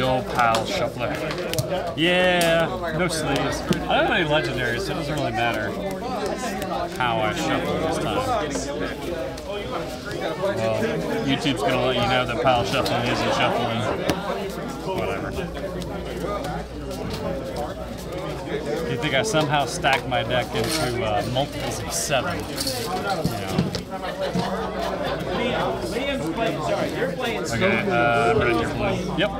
the old pile shuffler. Yeah, no sleeves. I don't have any legendaries, so it doesn't really matter how I shuffle this time. Well, YouTube's gonna let you know that pile shuffling isn't shuffling. Whatever. You think I somehow stacked my deck into uh, multiples of seven? You know. Liam's playing, sorry, you're playing Okay, uh, red, blue. Yep.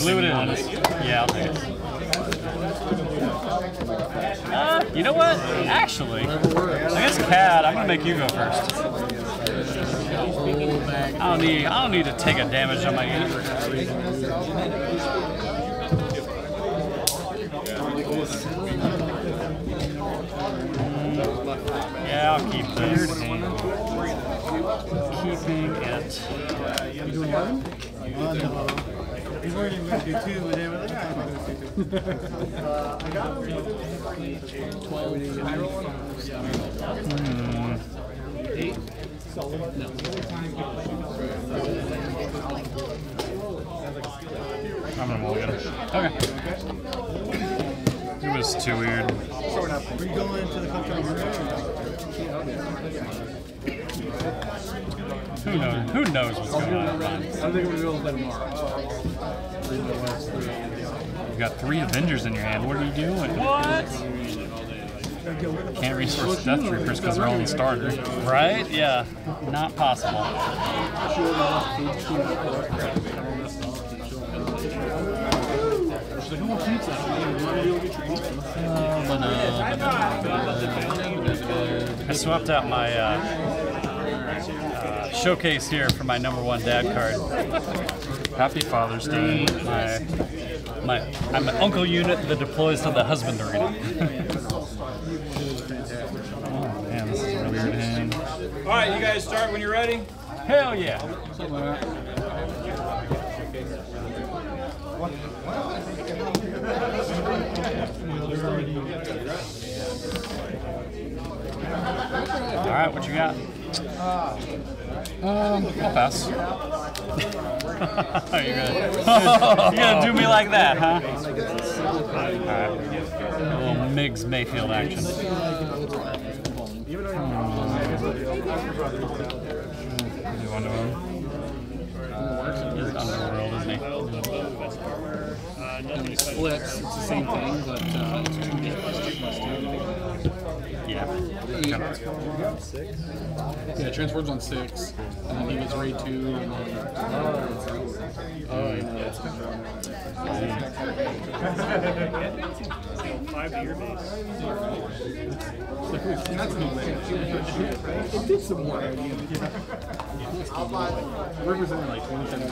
Blue it is. Yeah, I'll take it. Uh, you know what? Actually, I guess Cad, I'm gonna make you go first. I don't need I don't need to take a damage on my unit. Yeah, I'll keep this. Keeping it. You doing 11? Oh, no. He's he's going to two, but then we're like, I'm going to do two. I got Hmm. I'm gonna mulligan. Okay. It was too weird. Are you going to the country Who knows? Who knows what's going on? I think we're to play tomorrow. You've got three Avengers in your hand. What are you doing? What? Can't resource Death Troopers because they're only starters. Right? Yeah. Not possible. Uh, uh, I swapped out my uh, uh, showcase here for my number one dad card. Happy Father's Day. My, my, I'm an uncle unit that deploys to the husband arena. oh man, this is a weird hand. All right, you guys start when you're ready. Hell yeah. All right, what you got? Um, I'll pass. You're gonna, you're gonna do me like that, huh? All right. A little Miggs Mayfield action. Hmm. Do under him. He's underworld, isn't he? Splits, it's the same thing, but uh, it's two D plus two plus two. Yeah. Yeah, transforms on six, and then he gets raid two, and then. Oh, yeah. Five to your base. It did some work. River's only like 27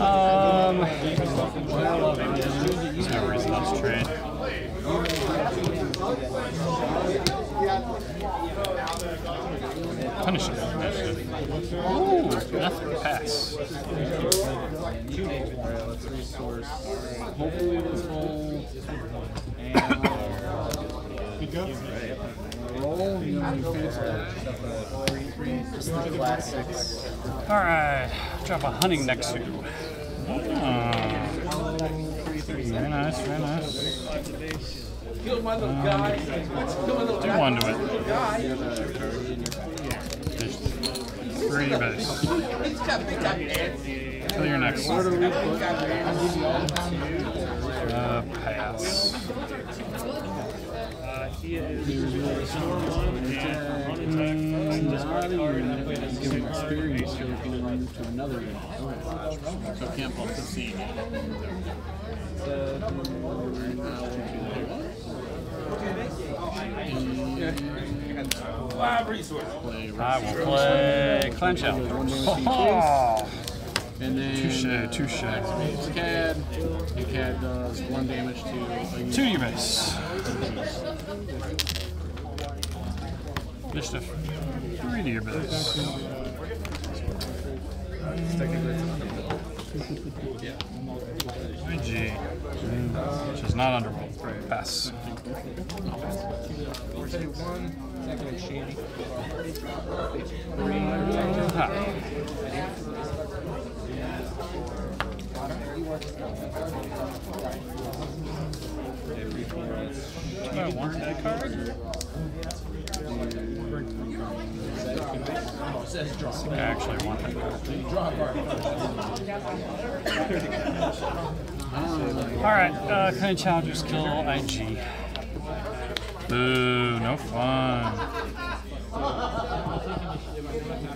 Um, I there's no reason not to trade. Punish him. That's good. Ooh, nothing. Pass. Let's resource. Hopefully this full. And. Roll, you you finish it. Alright, drop a hunting next to. Ah. Very nice, very nice. Kill my little guy. Kill my little Do one to it. There's three base. He's got big guy hands. Kill your next. Uh, pass. Uh, he is Storm 1 and on attack. This card and I play it as a Give him six experience, so he can move to another unit. So it can't bump the siege. Play I will play clench out. Oh, And then touche, touche. CAD. CAD does one damage to unit. Two your base. Three to your base. G. Which is not underworld. Pass. Aha. Do I want that card? I actually want card. Alright, uh, kind of challengers kill IG. Boo, no fun.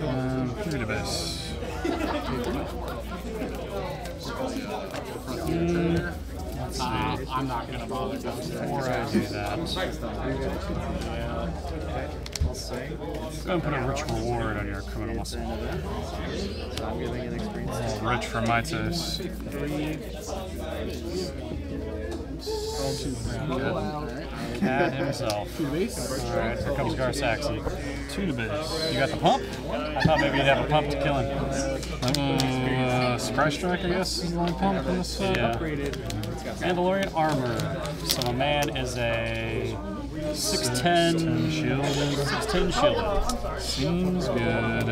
Um, database. Let's see. Uh, I'm not gonna bother going Before I do that, go and put a rich reward on your criminal muscle. Oh, rich for Mitos. Cat himself. Alright, here comes Gar Saxon. Two to base. You got the pump? I thought maybe you'd have a pump to kill him. Uh, Surprise Strike, I guess, is the only pump in this. Uh, yeah. Mandalorian armor. So a man is a 6'10 shield. 6'10 shield. Seems good.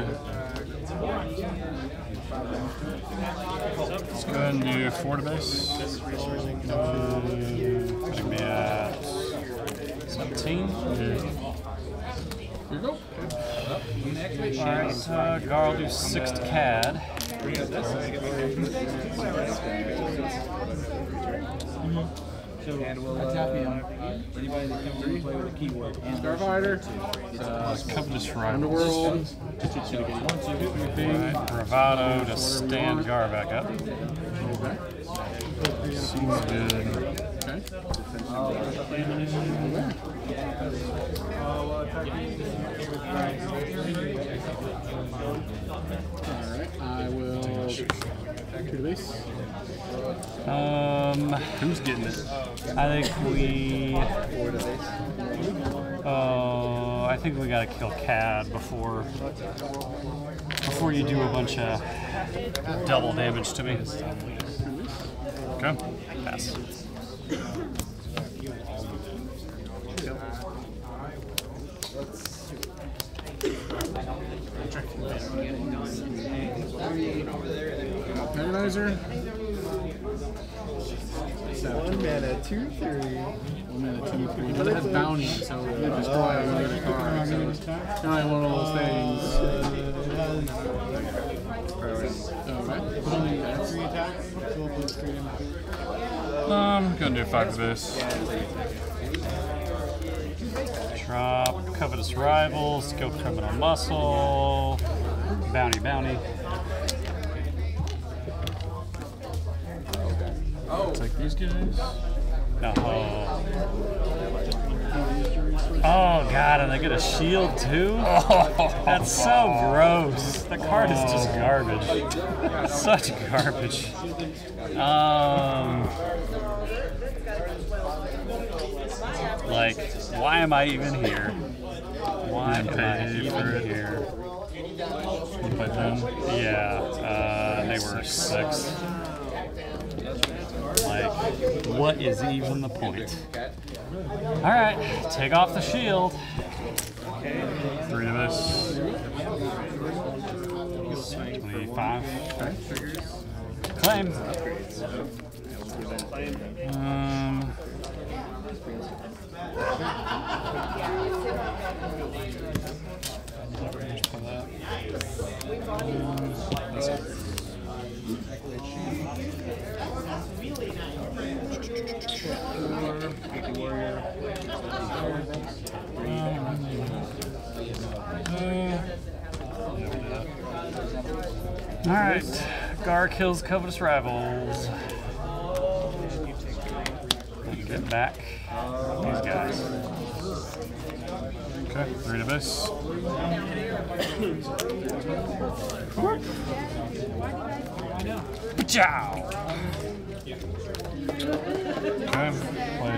Let's go ahead and do four to base. Putting me at 17. Here you go. Alright, uh, Gar do six to CAD. And we'll, uh, anybody that comes in play with a keyword. Starfighter. Uh, Covetous Rivals. Underworld. Alright, Bravado to stand Gar back up. Seems good. Okay. Alright, I will two base. Um, Who's getting it? I think we. Oh, I think we gotta kill Cad before before you do a bunch of double damage to me. Okay, pass. Agonizer. One mana, two, three. One minute, two, three. But it has bounty, so you just go out and get a card. So it's kind of like one of those things. Okay. Put on the attack. Three attacks. Twelve plus three damage. Um, gonna do five of this. Drop Covetous Rivals, go Criminal Muscle, Bounty Bounty. These guys. No. Oh god, and they get a shield too? That's so gross. The card is just garbage. Such garbage. Um like, why am I even here? Why am I even here? You played them. Yeah, uh, they were six. Like, what is even the point? All right, take off the shield. Three of us. Twenty-five. Claim. Um. that. All right, Gar kills Covetous Rivals. Get back these guys. Okay, three to Chow! Okay, play a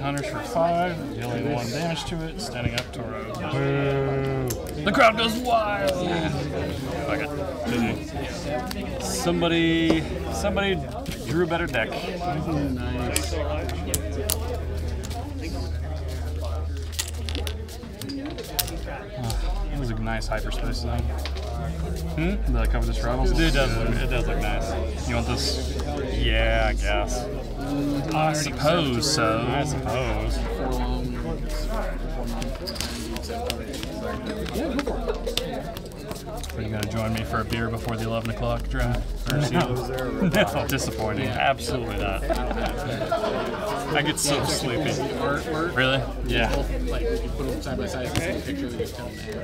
Hunters for 5, dealing 1 damage to it, standing up to row. The crowd goes wild! Fuck it. Somebody, somebody drew a better deck. Nice. Oh, it was a nice hyperspace zone. Hmm? The Covetous Rivals. It does look, it does look nice. You want this? Yeah, I guess. I suppose so. I suppose. Four long. Are you gonna join me for a beer before the 11 o'clock drive? Or no, disappointing. Absolutely not. I get so sleepy. Really? Yeah. Both, like, if you put them side by side, it's a picture, they just come in.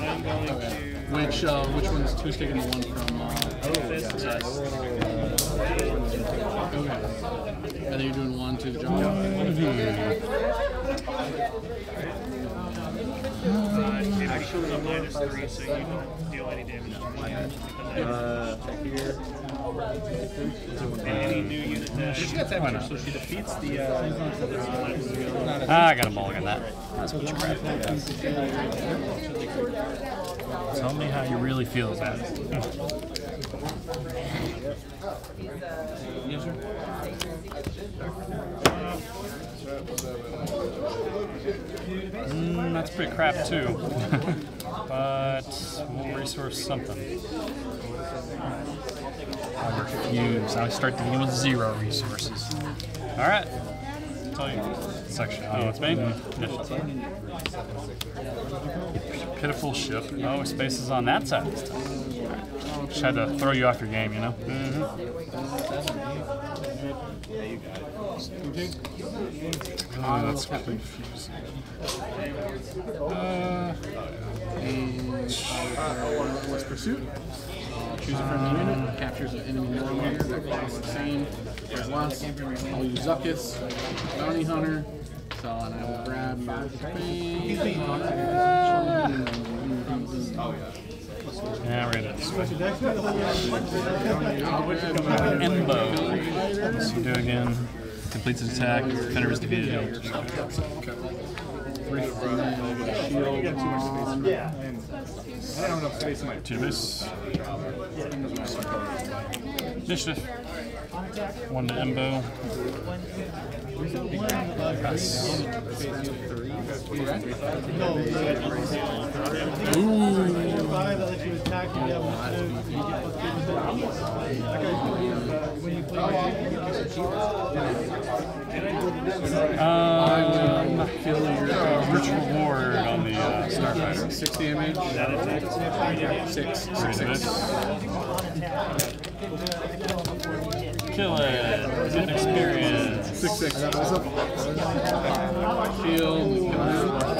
I'm going to. Which, uh, which one's two stick and the one from, uh, This yes. Okay. And then you're doing one to the jaw. Uh, it actually a minus three, so you don't deal any damage to me. Uh, here. Any new unit that She's got that so she defeats the, uh, Ah, I got a mulligan that. That's what you grab. Tell me how you really feel about it. Mm, that's pretty crap too. but we'll resource something. I'm refuse. I start the game with zero resources. Alright. Section. Oh, it's me? Initiative. Pitiful ship. Oh, space is on that side this time. Just had to throw you off your game, you know? Mm-hmm. Oh, that's confusing. Uh, West Pursuit. Uh, choose a friendly unit, captures an enemy warrior that costs the same as last. I'll use Zuckuss, Bounty Hunter. So, and I will grab your thing. yeah, we're gonna. What's he do again? Completes his attack. Defender is defeated. Two to base. Initiative. One to Embo. Pass. five that lets you attack you one move, you get plus two percent. When you play Um, virtual ward on the uh, Starfighter. Six damage. Six. Three Six. to Six. base. Kill it. Good experience. Six. Six. Shield.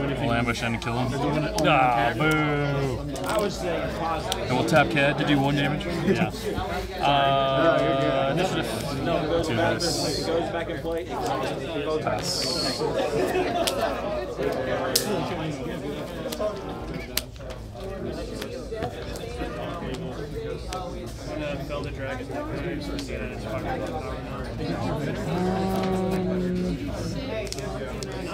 Does he do anything? We'll ambush and kill him. Ah, boo. And we'll tap CAD to do one damage. Yeah. Uh, initiative. Two this. Goes back and play. Pass. uh,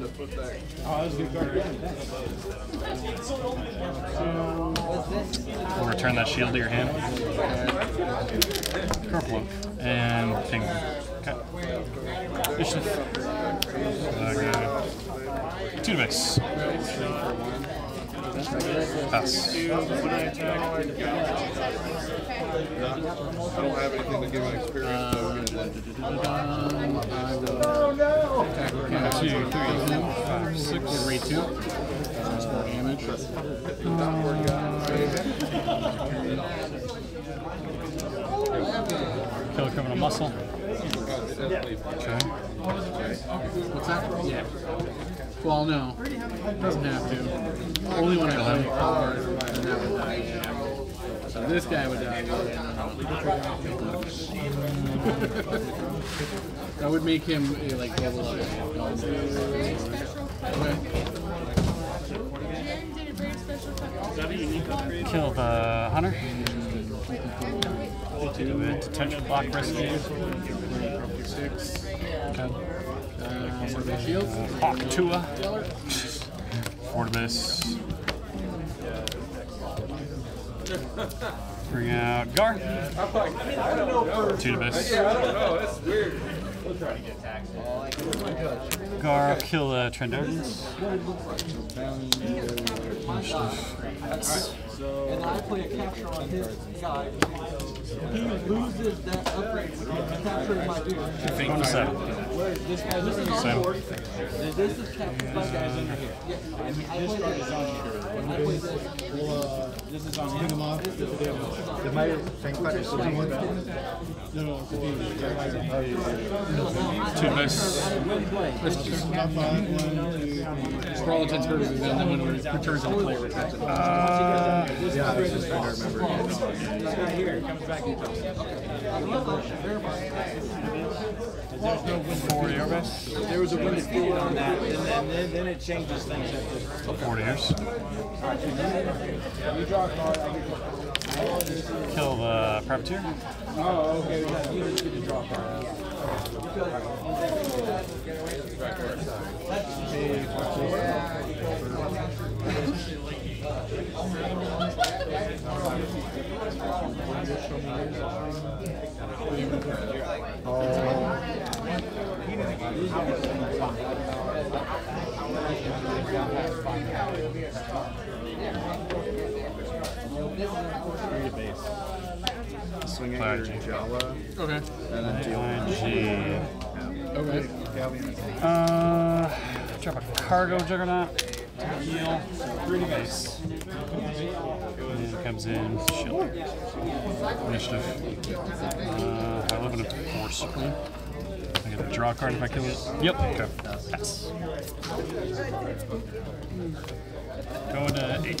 power now. Alright. Got a Super Commando squad. Shield is on. We'll return that shield to your hand. Purple. And ping. Okay. Okay. Uh, two to base. Pass. I don't have anything to give experience. two. That's more damage. Kill a criminal muscle. Okay. What's that? Yeah. Well, no. Doesn't have to. Only when I play a card, then that would die. So this guy would die. that would make him uh, like level up. Okay. Kill the hunter. Do it. Detention block rescue. Six. Okay. Uh, Survey Shield. Hawk Tua. Fortibus. Bring out Gar. Tutibus. Gar, kill the Trandoshans. and I play a capture on his guy. He loses that upgrade when he's capturing my dude. Seven. This guy, this is on board. This is captured by guys under here. Yeah, and I play this. I play this. This is on him. Is my thing quite a sitting one? No, no, it's. Tutibus. Not fine. One, two, three. For all intents and purposes, then when it returns on play, returns it. Uh, Yeah, I was just trying to remember. four years. There was a winded field on that, and then, then, then it changes things at this. Four years. Kill the Privateer. Oh, okay. You just get to draw a card. Swinging Fire your G. Jala Okay. and then deal. ING. Okay. Uh, drop a cargo juggernaut. Heal. Base. And comes in. Shield. Initiative. Uh, I live in a force. I get draw card if I kill it. Yep. Okay. Pass. Going to eight.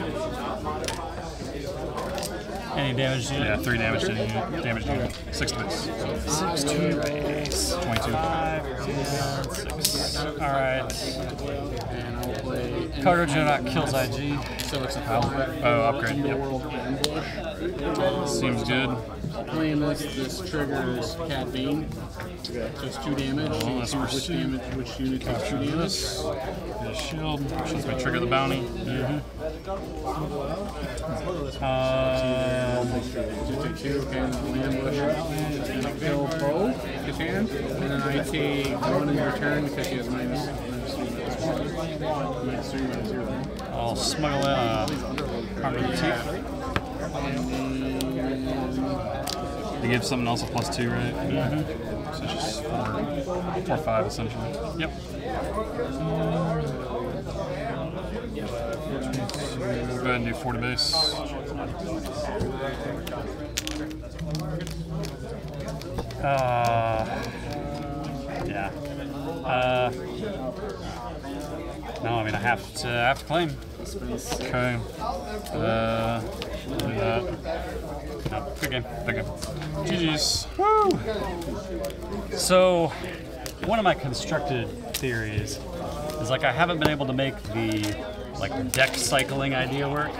Any damage to Yeah, three damage to unit. Damage to unit. Six to base. Six to base. 22. Five, six. Alright. And I'll play. Cargo Juggernaut kills IG. So it's a Oh, five. oh, upgrade, yep. World ambush. Seems good. Playing this, this triggers Cad Bane. So it's two damage. Oh, You which damage, which unit takes two damage. This. Get a shield. Which lets me trigger the bounty. Um, Two, two, two, okay, and ambush. And I kill Bo, his hand, and then I take one in return because he has minus, minus three, minus one. Minus three, minus zero. I'll smuggle in a Harm to the. They give something else a plus two, right? Mm-hmm. So it's just four, four, five essentially. Yep. Go ahead and do 40 base. Uh, yeah. Uh, no, I mean I have to I have to claim. Okay. Uh, do. No, good game. Good game. GG's. Woo! So, one of my constructed theories is like I haven't been able to make the like deck cycling idea work.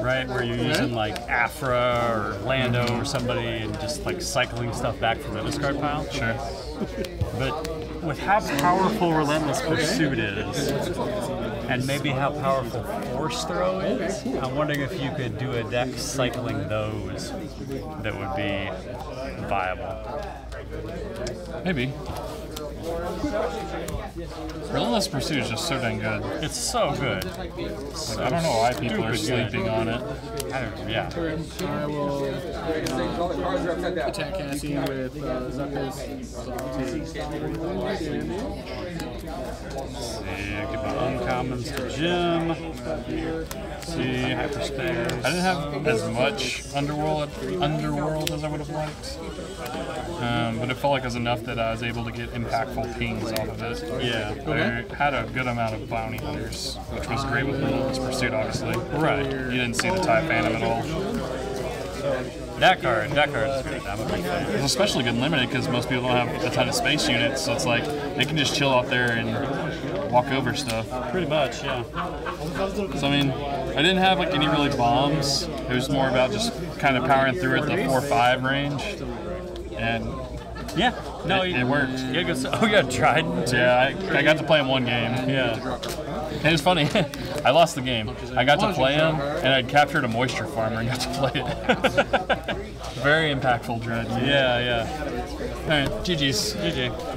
Right, where you're using like Aphra or Lando or somebody and just like cycling stuff back from the discard pile. Sure. But with how powerful Relentless Pursuit is, and maybe how powerful Force Throw is, I'm wondering if you could do a deck cycling those that would be viable. Maybe. Relentless Pursuit is just so dang good. It's so good. Like, I don't know why people are sleeping on it. I don't, yeah. I will uh, attack Cassie with uh, Zuckuss. See, give my uncommons to Jim. see, hyperspace. I didn't have as much underworld underworld as I would have liked. Um, but it felt like it was enough that I was able to get impactful pings off of it. Yeah, I had a good amount of bounty hunters, which was great with Relentless Pursuit, obviously. Right. You didn't see the TIE Phantom at all. That card, that card is good. I'm a big fan. It's especially good in limited because most people don't have a ton of space units, so it's like they can just chill out there and walk over stuff. Pretty much, yeah. So I mean, I didn't have like any really bombs. It was more about just kind of powering through at the four five range, and yeah, no, it, it worked. Yeah, go, oh, you got Trident. Yeah, I, I got to play him one game. Yeah. And it's funny, I lost the game. I got to play him, and I'd captured a moisture farmer and got to play it. Very impactful dread. Yeah, yeah. All right, GG's. GG.